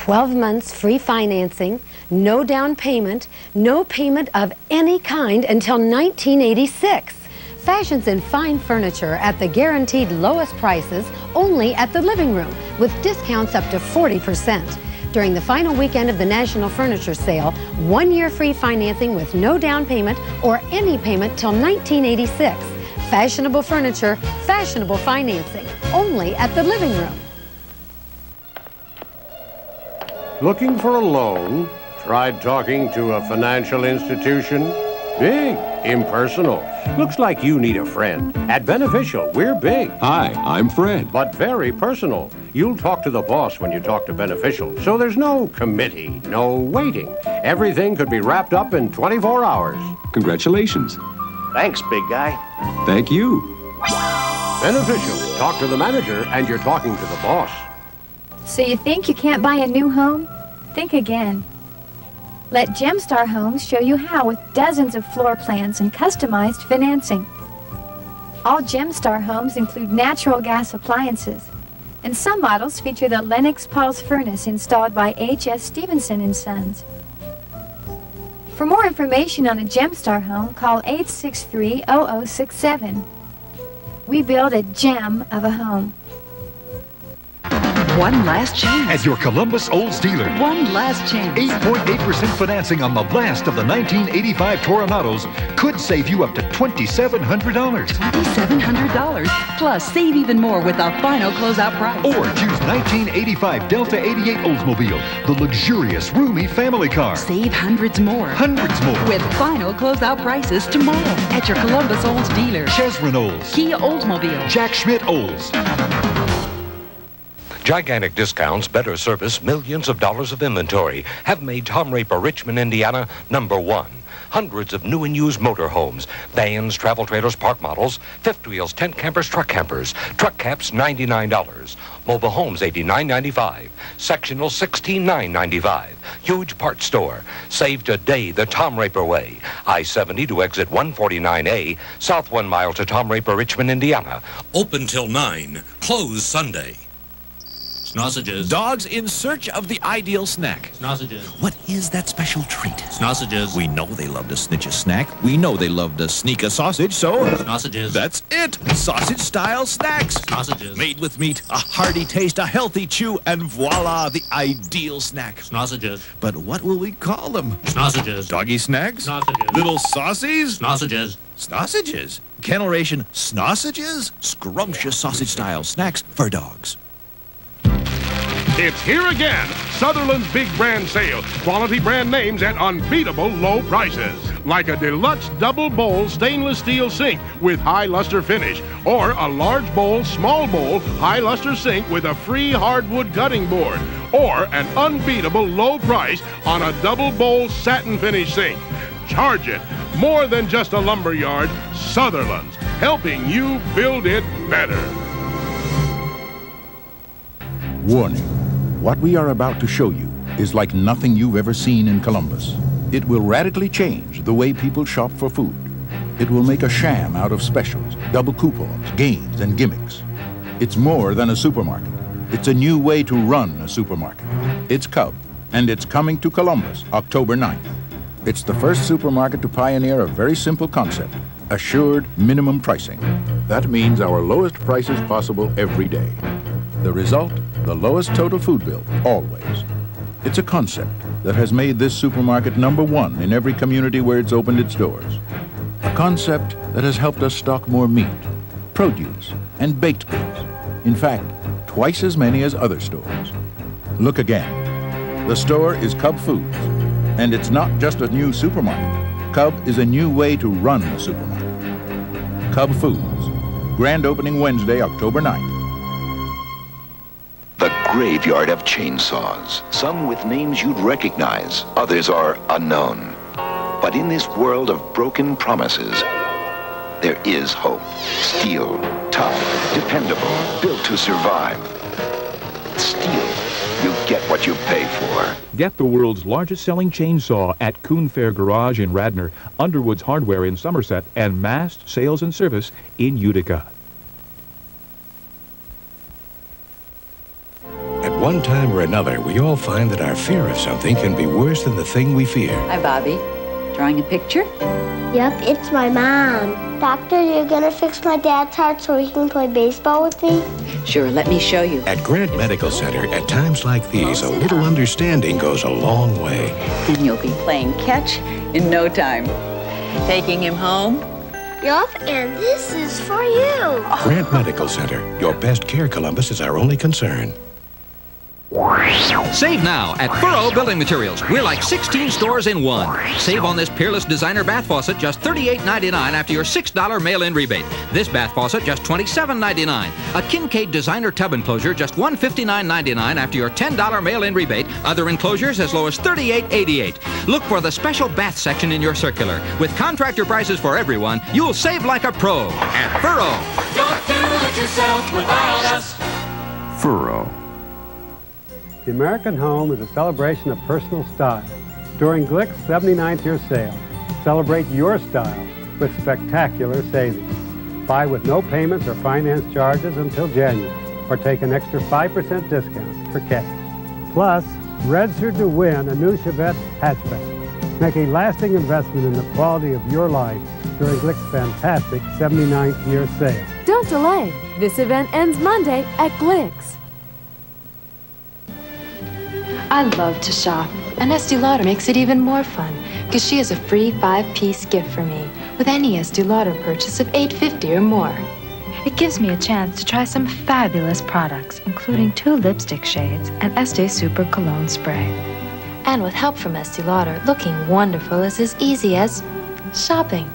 12 months free financing, no down payment, no payment of any kind until 1986. Fashions and fine furniture at the guaranteed lowest prices only at the living room with discounts up to 40%. During the final weekend of the National Furniture Sale, one year free financing with no down payment or any payment till 1986. Fashionable furniture, fashionable financing, only at the living room. Looking for a loan? Tried talking to a financial institution? Big, impersonal. Looks like you need a friend. At Beneficial, we're big. Hi, I'm Fred. But very personal. You'll talk to the boss when you talk to Beneficial, so there's no committee, no waiting. Everything could be wrapped up in 24 hours. Congratulations. Thanks, big guy. Thank you. Beneficial. Talk to the manager, and you're talking to the boss. So you think you can't buy a new home? Think again. Let Gemstar Homes show you how with dozens of floor plans and customized financing. All Gemstar homes include natural gas appliances, and some models feature the Lennox Pulse furnace installed by H.S. Stevenson and Sons. For more information on a Gemstar home, call 863-0067. We build a gem of a home. One last chance. At your Columbus Olds dealer. One last chance. 8.8% financing on the blast of the 1985 Toronados could save you up to $2,700. $2,700. Plus, save even more with our final closeout price. Or choose 1985 Delta 88 Oldsmobile, the luxurious, roomy family car. Save hundreds more. Hundreds more. With final closeout prices tomorrow at your Columbus Olds dealer. Chesrown Olds. Kia Oldsmobile. Jack Schmidt Olds. Gigantic discounts, better service, millions of dollars of inventory have made Tom Raper Richmond, Indiana number one. Hundreds of new and used motorhomes, vans, travel trailers, park models, fifth wheels, tent campers, truck campers, truck caps $99, mobile homes $89.95, sectional $16.995, huge parts store. Save today the Tom Raper way. I-70 to exit 149A, south one mile to Tom Raper, Richmond, Indiana. Open till 9, closed Sunday. Snausages. Dogs in search of the ideal snack. Snausages. What is that special treat? Snausages. We know they love to snitch a snack. We know they love to sneak a sausage, so... Snausages. That's it! Sausage-style snacks. Snausages. Made with meat, a hearty taste, a healthy chew, and voila, the ideal snack. Snausages. But what will we call them? Snausages. Doggy snacks? Snausages. Little saucies? Snausages. Snausages? Kennel Ration Snausages? Scrumptious sausage-style snacks for dogs. It's here again. Sutherland's big brand sale. Quality brand names at unbeatable low prices. Like a deluxe double bowl stainless steel sink with high luster finish. Or a large bowl, small bowl, high luster sink with a free hardwood cutting board. Or an unbeatable low price on a double bowl satin finish sink. Charge it. More than just a lumber yard. Sutherland's. Helping you build it better. Warning. What we are about to show you is like nothing you've ever seen in Columbus. It will radically change the way people shop for food. It will make a sham out of specials, double coupons, games, and gimmicks. It's more than a supermarket. It's a new way to run a supermarket. It's Cub, and it's coming to Columbus October 9th. It's the first supermarket to pioneer a very simple concept, assured minimum pricing. That means our lowest prices possible every day. The result? The lowest total food bill, always. It's a concept that has made this supermarket number one in every community where it's opened its doors. A concept that has helped us stock more meat, produce, and baked goods. In fact, twice as many as other stores. Look again. The store is Cub Foods, and it's not just a new supermarket. Cub is a new way to run a supermarket. Cub Foods. Grand opening Wednesday, October 9th. Graveyard of chainsaws. Some with names you'd recognize, others are unknown. But in this world of broken promises, there is hope. Stihl, tough, dependable, built to survive. Stihl, you get what you pay for. Get the world's largest selling chainsaw at Coon Fair Garage in Radnor, Underwood's Hardware in Somerset, and Mast Sales and Service in Utica. One time or another, we all find that our fear of something can be worse than the thing we fear. Hi, Bobby. Drawing a picture? Yep, it's my mom. Doctor, you're gonna fix my dad's heart so he can play baseball with me? Sure, let me show you. At Grant Medical Center, at times like these, a little understanding goes a long way. And you'll be playing catch in no time. Taking him home? Yup, and this is for you. Grant Medical Center, your best care, Columbus, is our only concern. Save now at Furrow Building Materials. We're like 16 stores in one. Save on this Peerless Designer bath faucet just $38.99 after your $6 mail-in rebate. This bath faucet just $27.99. A Kinkead Designer tub enclosure just $159.99 after your $10 mail-in rebate. Other enclosures as low as $38.88. Look for the special bath section in your circular. With contractor prices for everyone, you'll save like a pro at Furrow. Don't do it yourself without us. Furrow. The American home is a celebration of personal style. During Glick's 79th year sale, celebrate your style with spectacular savings. Buy with no payments or finance charges until January, or take an extra 5% discount for cash. Plus, register to win a new Chevette hatchback. Make a lasting investment in the quality of your life during Glick's fantastic 79th year sale. Don't delay. This event ends Monday at Glick's. I love to shop, and Estee Lauder makes it even more fun because she has a free five-piece gift for me with any Estee Lauder purchase of $8.50 or more. It gives me a chance to try some fabulous products, including two lipstick shades and Estee Super Cologne Spray. And with help from Estee Lauder, looking wonderful is as easy as shopping.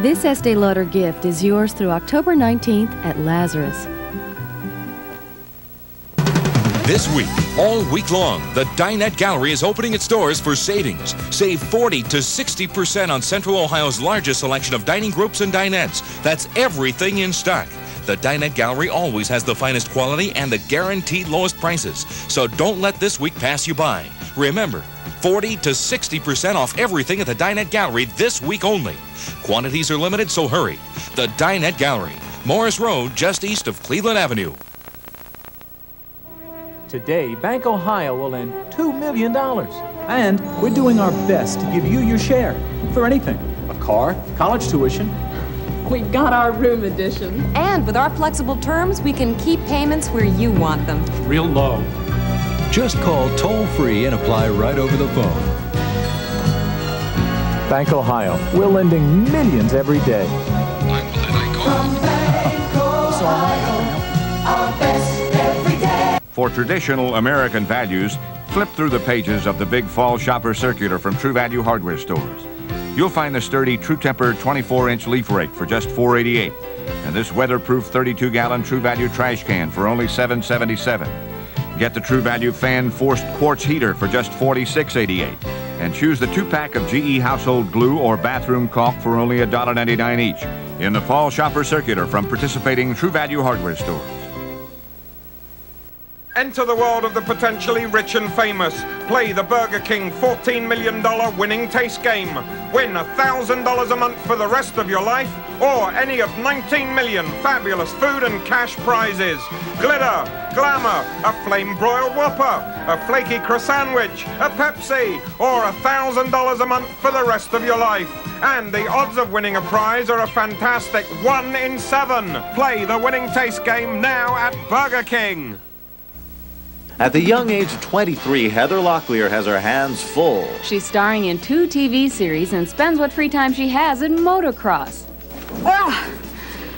This Estee Lauder gift is yours through October 19th at Lazarus. This week, all week long, the Dinette Gallery is opening its doors for savings. Save 40 to 60% on Central Ohio's largest selection of dining groups and dinettes. That's everything in stock. The Dinette Gallery always has the finest quality and the guaranteed lowest prices. So don't let this week pass you by. Remember, 40 to 60% off everything at the Dinette Gallery this week only. Quantities are limited, so hurry. The Dinette Gallery, Morris Road, just east of Cleveland Avenue. Today, BancOhio will lend $2 million. And we're doing our best to give you your share for anything a car, college tuition. We got our room edition. And with our flexible terms, we can keep payments where you want them. Real low. Just call toll free and apply right over the phone. BancOhio, we're lending millions every day. I'm glad I called. From BancOhio, For traditional American values, flip through the pages of the Big Fall Shopper Circular from True Value Hardware stores. You'll find the sturdy True Temper 24-inch leaf rake for just $4.88, and this weatherproof 32-gallon True Value trash can for only $7.77. Get the True Value fan forced quartz heater for just $46.88, and choose the two-pack of GE household glue or bathroom caulk for only $1.99 each in the Fall Shopper Circular from participating True Value Hardware stores. Enter the world of the potentially rich and famous. Play the Burger King $14 million winning taste game. Win $1,000 a month for the rest of your life, or any of 19 million fabulous food and cash prizes. Glitter, glamour, a flame broiled whopper, a flaky croissant, sandwich, a Pepsi, or $1,000 a month for the rest of your life. And the odds of winning a prize are a fantastic one in seven. Play the winning taste game now at Burger King. At the young age of 23, Heather Locklear has her hands full. She's starring in two TV series and spends what free time she has in motocross. Oh,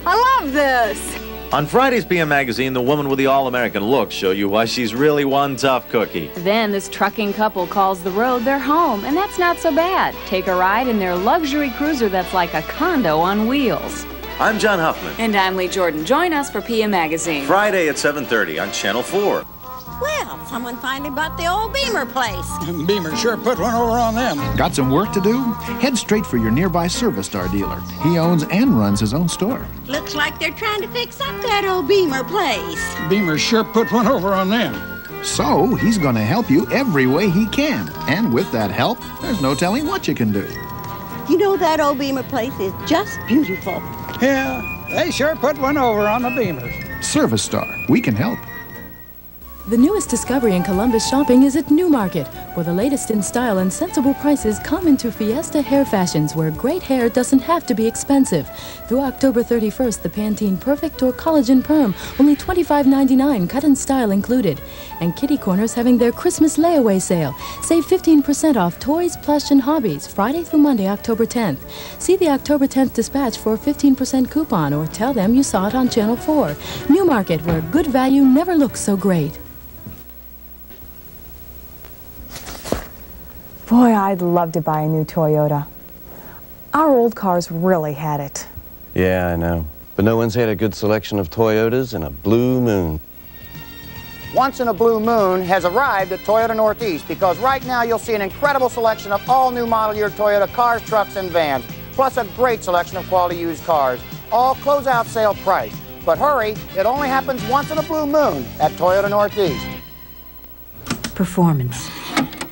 I love this. On Friday's PM Magazine, the woman with the all-American look show you why she's really one tough cookie. Then this trucking couple calls the road their home, and that's not so bad. Take a ride in their luxury cruiser that's like a condo on wheels. I'm John Huffman. And I'm Lee Jordan. Join us for PM Magazine. Friday at 7.30 on Channel 4. Well, someone finally bought the old Beamer place. Beamer sure put one over on them. Got some work to do? Head straight for your nearby Service Star dealer. He owns and runs his own store. Looks like they're trying to fix up that old Beamer place. Beamer sure put one over on them. So, he's going to help you every way he can. And with that help, there's no telling what you can do. You know, that old Beamer place is just beautiful. Yeah, they sure put one over on the Beamers. Service Star. We can help. The newest discovery in Columbus shopping is at Newmarket, where the latest in style and sensible prices come into Fiesta hair fashions, where great hair doesn't have to be expensive. Through October 31st, the Pantene Perfect or Collagen Perm, only $25.99, cut and style included. And Kitty Corner's having their Christmas layaway sale. Save 15% off toys, plush, and hobbies, Friday through Monday, October 10th. See the October 10th dispatch for a 15% coupon, or tell them you saw it on Channel 4. Newmarket, where good value never looks so great. Boy, I'd love to buy a new Toyota. Our old cars really had it. Yeah, I know. But no one's had a good selection of Toyotas in a blue moon. Once in a Blue Moon has arrived at Toyota Northeast because right now you'll see an incredible selection of all new model year Toyota cars, trucks, and vans, plus a great selection of quality used cars, all closeout sale price. But hurry, it only happens once in a Blue Moon at Toyota Northeast. Performance.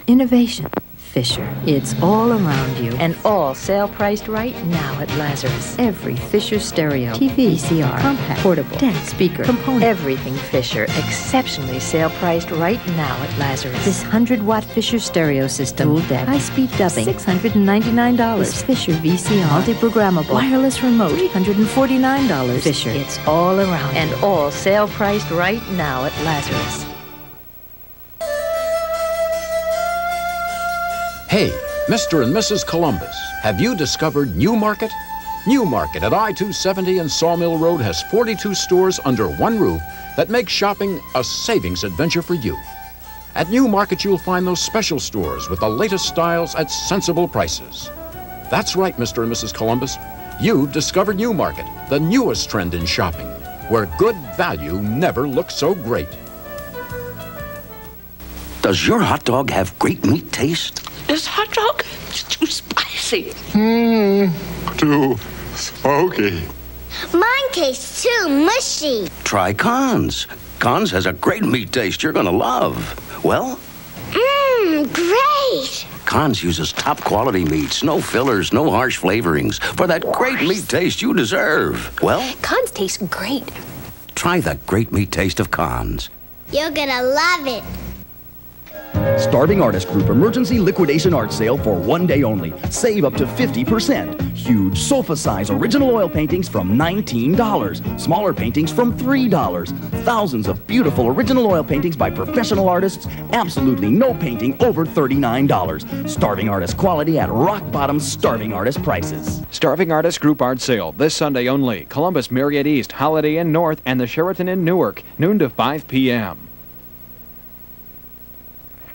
Innovation. Fisher. It's all around you and all sale priced right now at Lazarus. Every Fisher stereo, TV, VCR, compact, portable, deck, speaker, component, everything Fisher. Exceptionally sale priced right now at Lazarus. This 100 watt Fisher stereo system, dual deck, high speed dubbing, $699. This Fisher VCR, multi programmable, wireless remote, $349. Fisher. It's all around and all sale priced right now at Lazarus. Hey, Mr. and Mrs. Columbus, have you discovered Newmarket? Newmarket at I 270 and Sawmill Road has 42 stores under one roof that make shopping a savings adventure for you. At Newmarket, you'll find those special stores with the latest styles at sensible prices. That's right, Mr. and Mrs. Columbus. You've discovered Newmarket, the newest trend in shopping, where good value never looks so great. Does your hot dog have great meat taste? This hot dog is too spicy. Mmm, too smoky. Mine tastes too mushy. Try Kahn's. Kahn's has a great meat taste you're gonna love. Well, Mmm, great. Kahn's uses top quality meats, no fillers, no harsh flavorings, for that great meat taste you deserve. Well, Kahn's taste great. try the great meat taste of Kahn's. You're gonna love it. Starving Artist Group Emergency Liquidation Art Sale for one day only. Save up to 50%. Huge sofa size original oil paintings from $19. Smaller paintings from $3. Thousands of beautiful original oil paintings by professional artists. Absolutely no painting over $39. Starving Artist quality at rock bottom starving artist prices. Starving Artist Group Art Sale, this Sunday only. Columbus Marriott East, Holiday Inn North, and the Sheraton in Newark, noon to 5 p.m.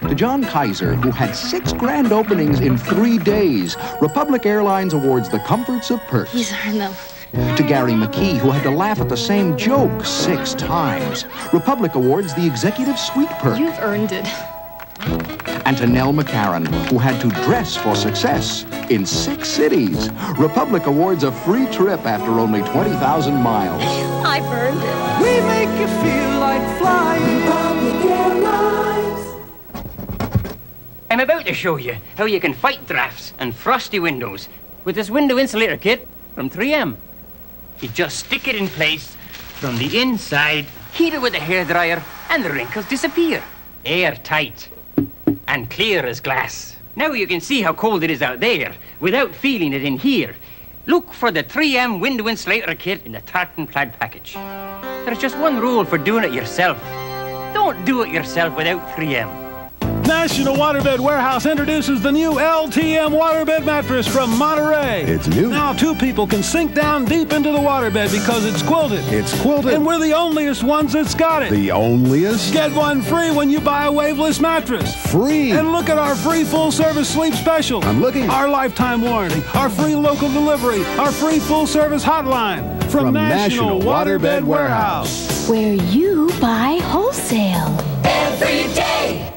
To John Kaiser, who had six grand openings in three days, Republic Airlines awards the comforts of perks. He's earned them. To Gary McKee, who had to laugh at the same joke six times, Republic awards the executive suite perk. You've earned it. And to Nell McCarran, who had to dress for success in six cities, Republic awards a free trip after only 20,000 miles. I've earned it. We make you feel like flying. I'm about to show you how you can fight drafts and frosty windows with this window insulator kit from 3M. You just stick it in place from the inside, heat it with a hairdryer, and the wrinkles disappear. Airtight and clear as glass. Now you can see how cold it is out there without feeling it in here. Look for the 3M window insulator kit in the tartan plaid package. There's just one rule for doing it yourself. Don't do it yourself without 3M. National Waterbed Warehouse introduces the new LTM waterbed mattress from Monterey. It's new. Now two people can sink down deep into the waterbed because it's quilted. It's quilted. And we're the onliest ones that's got it. The onlyest? Get one free when you buy a waveless mattress. Free. And look at our free full service sleep special. I'm looking. Our lifetime warranty, our free local delivery, our free full service hotline from, From National, National Waterbed Waterbed Warehouse. Where you buy wholesale. Every day.